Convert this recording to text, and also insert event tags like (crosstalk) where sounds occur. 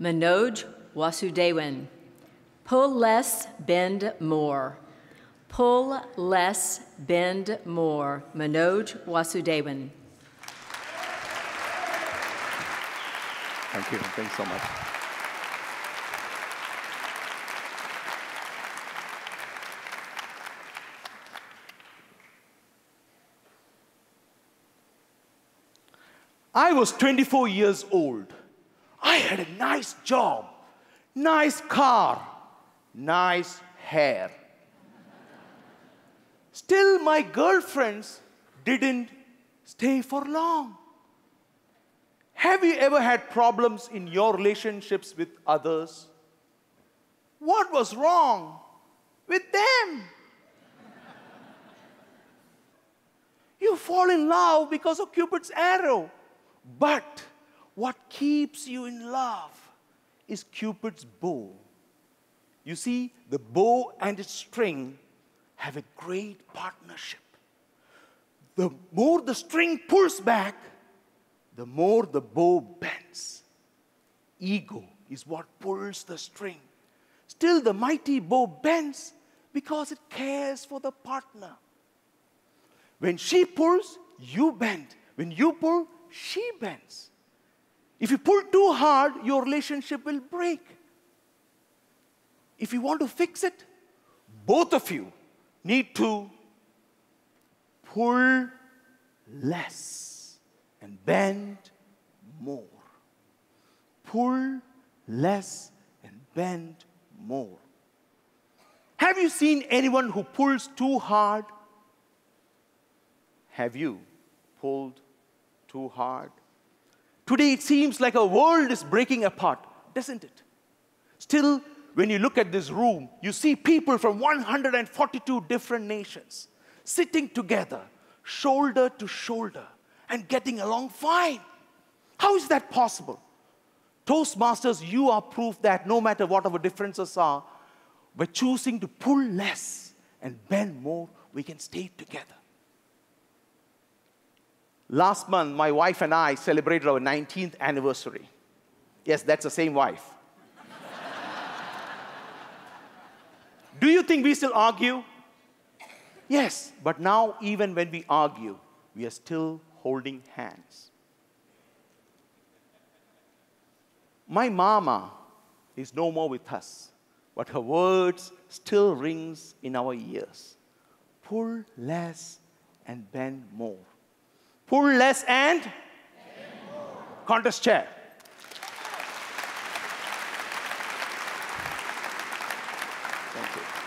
Manoj Vasudevan. Pull less, bend more. Pull less, bend more. Manoj Vasudevan. Thank you. Thanks so much. I was 24 years old. I had a nice job, nice car, nice hair. Still, my girlfriends didn't stay for long. Have you ever had problems in your relationships with others? What was wrong with them? you fall in love because of Cupid's arrow. But what keeps you in love is Cupid's bow. You see, the bow and its string have a great partnership. The more the string pulls back, the more the bow bends. Ego is what pulls the string. Still, the mighty bow bends because it cares for the partner. When she pulls, you bend. When you pull, she bends. If you pull too hard, your relationship will break. If you want to fix it, both of you need to pull less and bend more. Pull less and bend more. Have you seen anyone who pulls too hard? Have you pulled too hard? Today it seems like a world is breaking apart, doesn't it? Still, when you look at this room, you see people from 142 different nations sitting together, shoulder to shoulder, and getting along fine. How is that possible? Toastmasters, you are proof that no matter what our differences are, by choosing to pull less and bend more, we can stay together. Last month, my wife and I celebrated our 19th anniversary. Yes, that's the same wife. (laughs) Do you think we still argue? Yes, but now, even when we argue, we are still holding hands. My mama is no more with us, but her words still rings in our ears. Pull less and bend more. Pull less and contest chair. Thank you.